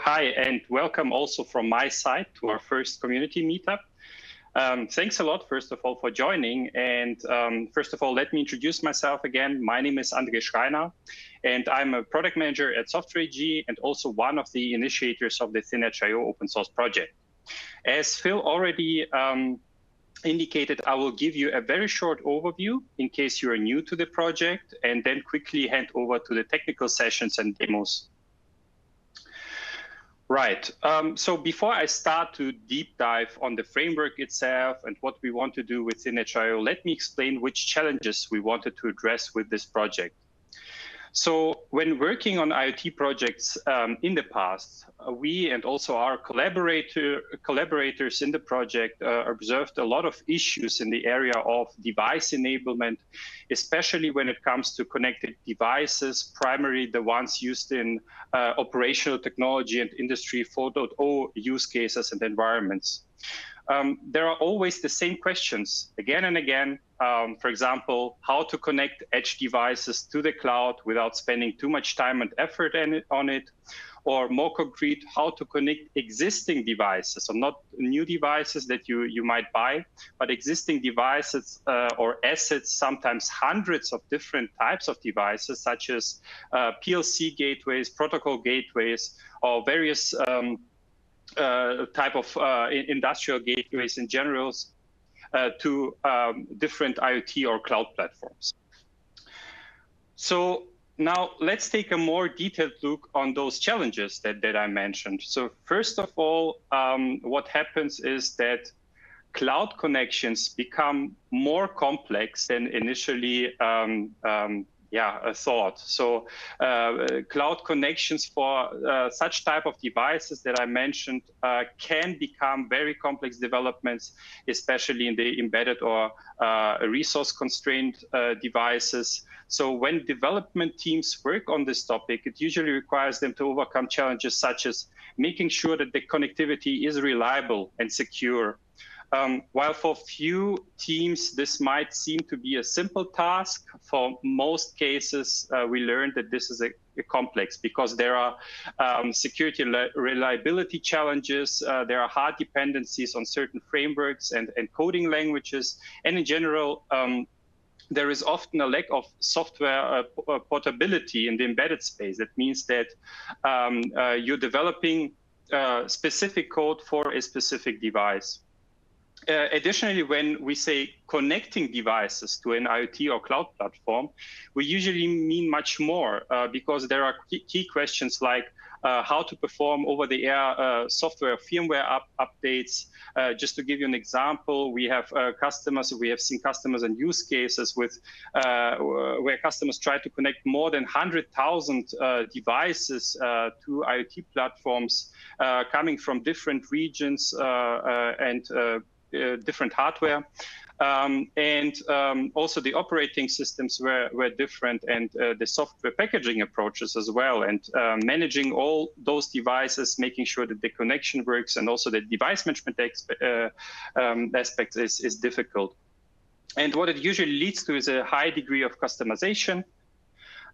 Hi, and welcome also from my side to our first community meetup. Um, thanks a lot, first of all, for joining. And um, first of all, let me introduce myself again. My name is Andrej Schreiner, and I'm a product manager at Software AG and also one of the initiators of the ThinEdge.io open source project. As Phil already um, indicated, I will give you a very short overview in case you are new to the project, and then quickly hand over to the technical sessions and demos. Right. Um, so before I start to deep dive on the framework itself and what we want to do within HIO, let me explain which challenges we wanted to address with this project. So when working on IoT projects um, in the past, uh, we and also our collaborator, collaborators in the project uh, observed a lot of issues in the area of device enablement, especially when it comes to connected devices, primarily the ones used in uh, operational technology and industry 4.0 use cases and environments um, there are always the same questions again and again. Um, for example, how to connect edge devices to the cloud without spending too much time and effort on it, or more concrete, how to connect existing devices, so not new devices that you, you might buy, but existing devices uh, or assets, sometimes hundreds of different types of devices, such as uh, PLC gateways, protocol gateways, or various um, type of uh, industrial gateways in general uh, to um, different IoT or cloud platforms. So now let's take a more detailed look on those challenges that, that I mentioned. So first of all, um, what happens is that cloud connections become more complex than initially um, um, yeah, a thought. So uh, cloud connections for uh, such type of devices that I mentioned uh, can become very complex developments, especially in the embedded or uh, resource constrained uh, devices. So when development teams work on this topic, it usually requires them to overcome challenges such as making sure that the connectivity is reliable and secure, um, while for few teams, this might seem to be a simple task, for most cases, uh, we learned that this is a, a complex because there are um, security reliability challenges, uh, there are hard dependencies on certain frameworks and, and coding languages, and in general, um, there is often a lack of software uh, uh portability in the embedded space. That means that um, uh, you're developing uh, specific code for a specific device. Uh, additionally, when we say connecting devices to an IoT or cloud platform, we usually mean much more uh, because there are key questions like uh, how to perform over-the-air uh, software firmware up updates. Uh, just to give you an example, we have uh, customers, we have seen customers and use cases with where customers try to connect more than 100,000 devices to IoT platforms coming from different regions and different hardware. Um, and um, also the operating systems were, were different and uh, the software packaging approaches as well. And uh, managing all those devices making sure that the connection works and also the device management uh, um, aspect is, is difficult. And what it usually leads to is a high degree of customization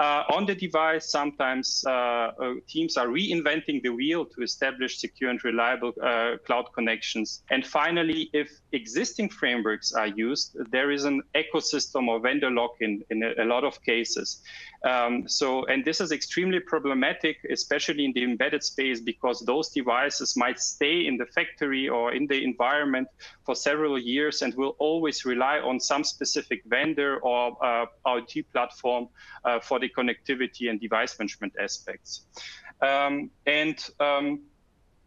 uh, on the device, sometimes uh, uh, teams are reinventing the wheel to establish secure and reliable uh, cloud connections. And finally, if existing frameworks are used, there is an ecosystem or vendor lock-in in a, lot of cases. Um, so, and this is extremely problematic, especially in the embedded space, because those devices might stay in the factory or in the environment for several years and will always rely on some specific vendor or uh, IoT platform uh, for connectivity and device management aspects. Um, and um,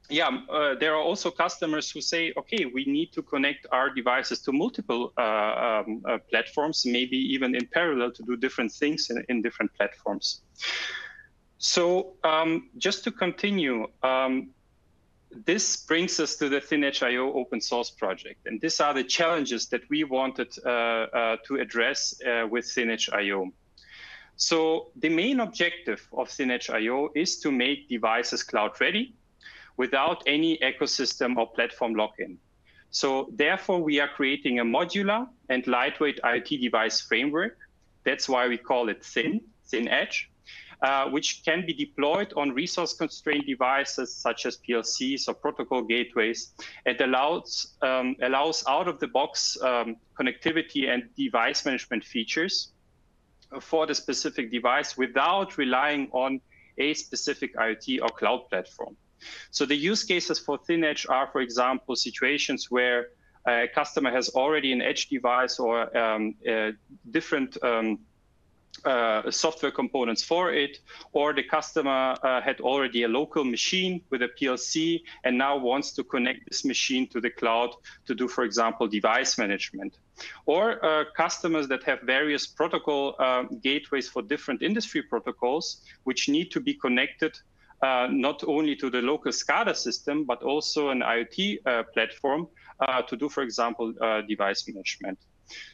yeah, uh, there are also customers who say, okay, we need to connect our devices to multiple uh, um, uh, platforms, maybe even in parallel to do different things in, in different platforms. So um, just to continue, um, this brings us to the ThinEdge.io open source project. And these are the challenges that we wanted uh, uh, to address uh, with ThinEdge.io. So the main objective of ThinEdge.io is to make devices cloud ready without any ecosystem or platform lock-in. So therefore, we are creating a modular and lightweight IoT device framework. That's why we call it Thin, Thin Edge. uh, which can be deployed on resource-constrained devices such as PLCs or protocol gateways. It allows, um, allows out-of-the-box um, connectivity and device management features for the specific device without relying on a specific IoT or cloud platform. So the use cases for thin edge are, for example, situations where a customer has already an edge device or um, different um, uh, software components for it, or the customer uh, had already a local machine with a PLC and now wants to connect this machine to the cloud to do, for example, device management. Or uh, customers that have various protocol uh, gateways for different industry protocols, which need to be connected uh, not only to the local SCADA system, but also an IoT platform to do, for example, device management.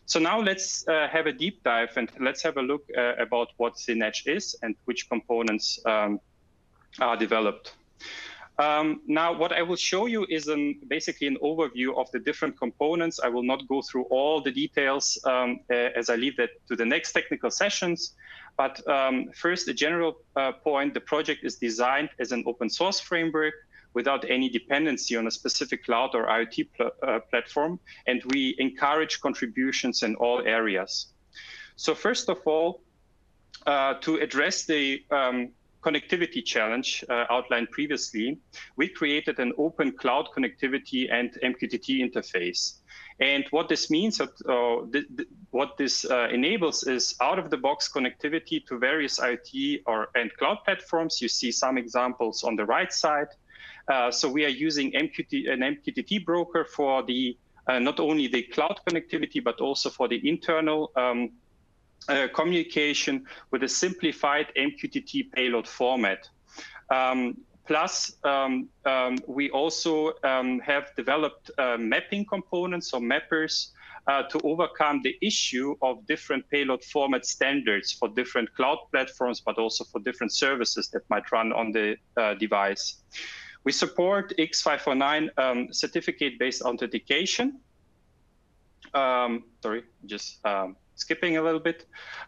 So now let's uh, have a deep dive and let's have a look uh, about what ThinEdge is and which components um, are developed. Um, now, what I will show you is an, basically an overview of the different components. I will not go through all the details um, uh, as I leave that to the next technical sessions. But um, first, a general uh, point, the project is designed as an open source framework without any dependency on a specific cloud or IoT pl uh, platform. And we encourage contributions in all areas. So first of all, uh, to address the um, connectivity challenge uh, outlined previously, we created an open cloud connectivity and MQTT interface. And what this means, uh, th th what this uh, enables is out-of-the-box connectivity to various IoT or and cloud platforms. You see some examples on the right side. Uh, so we are using MQT, an MQTT broker for the uh, not only the cloud connectivity, but also for the internal um, uh, communication with a simplified MQTT payload format. Um, plus, um, um, we also um, have developed uh, mapping components or mappers uh, to overcome the issue of different payload format standards for different cloud platforms, but also for different services that might run on the uh, device. We support X509 um, certificate-based authentication. Um, sorry, just um, skipping a little bit.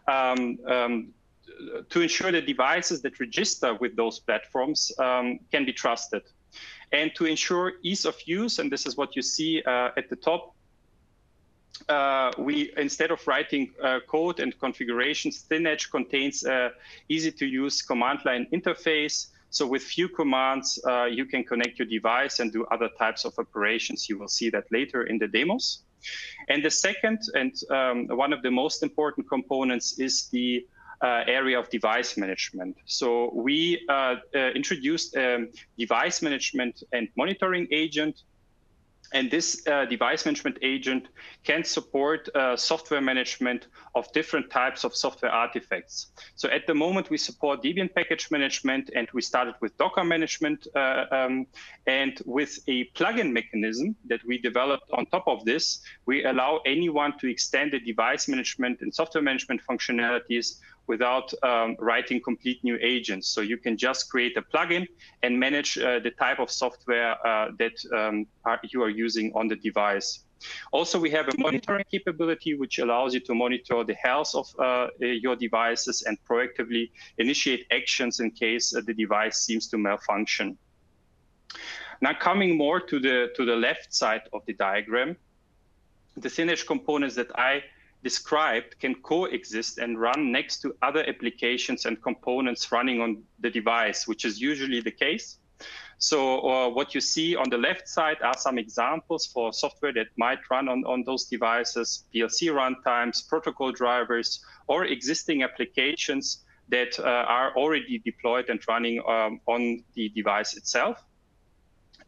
Um, um, to ensure the devices that register with those platforms um, can be trusted. And to ensure ease of use, and this is what you see uh, at the top, uh, we instead of writing uh, code and configurations, ThinEdge contains a easy to use command line interface so with few commands, uh, you can connect your device and do other types of operations. You will see that later in the demos. And the second and um, one of the most important components is the uh, area of device management. So we uh, uh introduced a device management and monitoring agent and this uh, device management agent can support uh, software management of different types of software artifacts. So at the moment, we support Debian package management, and we started with Docker management. Uh, um, and with a plugin mechanism that we developed on top of this, we allow anyone to extend the device management and software management functionalities without um, writing complete new agents. So you can just create a plugin and manage uh, the type of software uh, that um, are, you are using on the device. Also, we have a monitoring capability which allows you to monitor the health of uh, your devices and proactively initiate actions in case uh, the device seems to malfunction. Now, coming more to the to the left side of the diagram, the ThinEdge components that I described can coexist and run next to other applications and components running on the device, which is usually the case. So uh, what you see on the left side are some examples for software that might run on, on those devices, PLC runtimes, protocol drivers, or existing applications that uh, are already deployed and running um, on the device itself.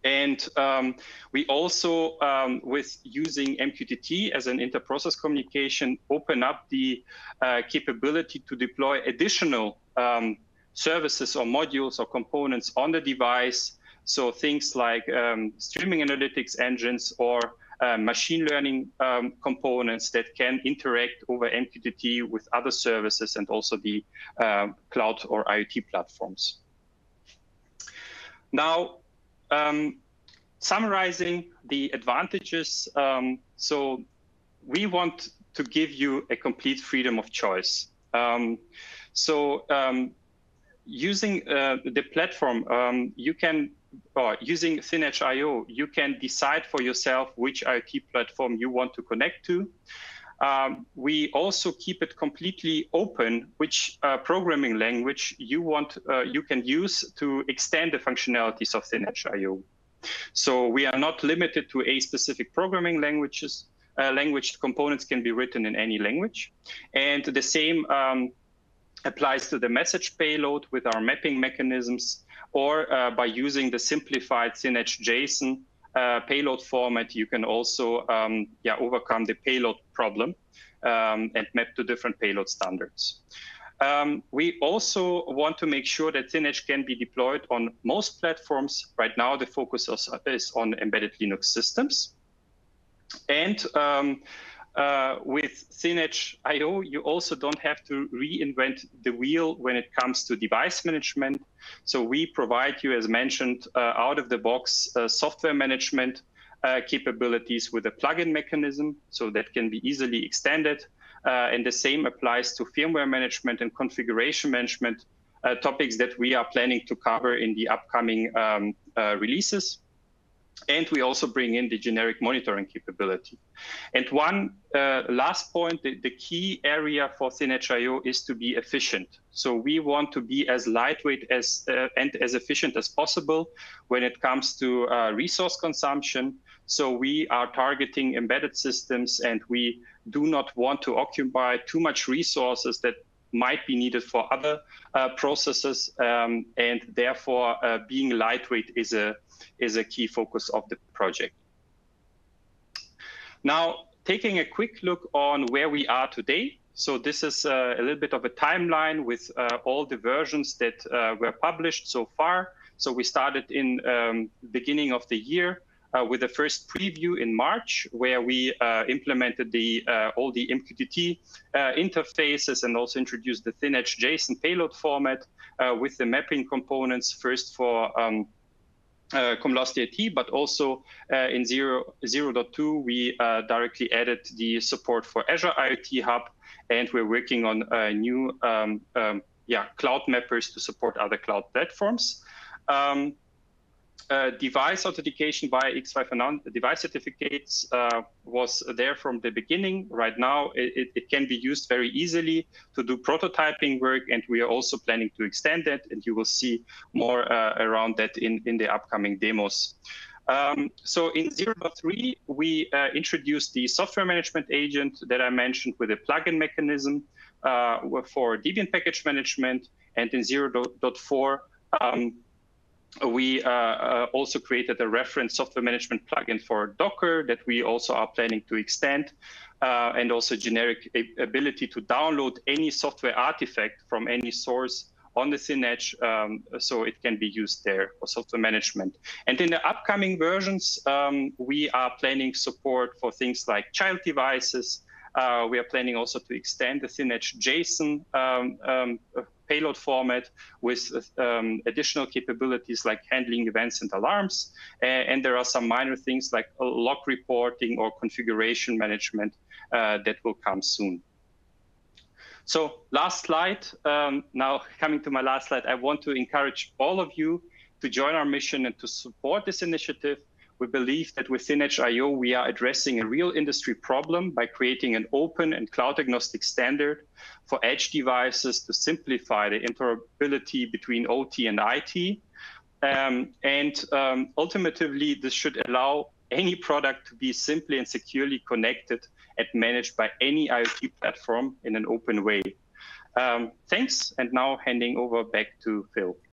And um, we also, um, with using MQTT as an inter-process communication, open up the uh, capability to deploy additional um, services or modules or components on the device. So things like um, streaming analytics engines or uh, machine learning um, components that can interact over MQTT with other services and also the uh, cloud or IoT platforms. Now, um, summarizing the advantages, um, so we want to give you a complete freedom of choice. Um, so um, using uh, the platform, um, you can, or using ThinEdge.io, you can decide for yourself which IoT platform you want to connect to. Um, we also keep it completely open, which uh, programming language you want, uh, you can use to extend the functionalities of ThinEdge.io. So we are not limited to a specific programming languages. Uh, language components can be written in any language. And the same um, applies to the message payload with our mapping mechanisms or uh, by using the simplified ThinEdge JSON uh, payload format, you can also um, yeah, overcome the payload problem um, and map to different payload standards. Um, we also want to make sure that ThinEdge can be deployed on most platforms. Right now, the focus is on embedded Linux systems. And um, uh, with ThinEdge.io, you also don't have to reinvent the wheel when it comes to device management. So we provide you, as mentioned, uh, out of the box uh, software management uh, capabilities with a plugin mechanism, so that can be easily extended. Uh, and the same applies to firmware management and configuration management uh, topics that we are planning to cover in the upcoming um, releases. And we also bring in the generic monitoring capability. And one uh, last point, the, the, key area for ThinEdge.io is to be efficient. So we want to be as lightweight as uh, and as efficient as possible when it comes to uh, resource consumption. So we are targeting embedded systems and we do not want to occupy too much resources that might be needed for other uh, processes. Um, and therefore, uh, being lightweight is a is a key focus of the project. Now, taking a quick look on where we are today. So this is uh, a little bit of a timeline with uh, all the versions that uh, were published so far. So we started in um, beginning of the year uh, with the first preview in March, where we uh, implemented the uh, all the MQTT interfaces and also introduced the ThinEdge JSON payload format with the mapping components first for um, uh, but also uh, in 0, 0.2, we uh, directly added the support for Azure IoT Hub, and we're working on uh, new um, um, yeah, cloud mappers to support other cloud platforms. Um, uh, device authentication via X5 device certificates uh, was there from the beginning. Right now, it, it, can be used very easily to do prototyping work, and we are also planning to extend it, and you will see more uh, around that in, in the upcoming demos. Um, so in 0.3, we uh, introduced the software management agent that I mentioned with a plugin mechanism uh, for Debian package management, and in 0.4, um, we uh, uh, also created a reference software management plugin for Docker that we also are planning to extend, uh, and also generic ability to download any software artifact from any source on the ThinEdge, um, so it can be used there for software management. And in the upcoming versions, um, we are planning support for things like child devices. Uh, we are planning also to extend the ThinEdge JSON um, um payload format with um, additional capabilities like handling events and alarms. And, and, there are some minor things like log reporting or configuration management uh, that will come soon. So last slide. Um, now coming to my last slide, I want to encourage all of you to join our mission and to support this initiative. We believe that within ThinEdge.io, we are addressing a real industry problem by creating an open and cloud agnostic standard for edge devices to simplify the interoperability between OT and IT. Um, and um, ultimately, this should allow any product to be simply and securely connected and managed by any IoT platform in an open way. Um, thanks, and now handing over back to Phil.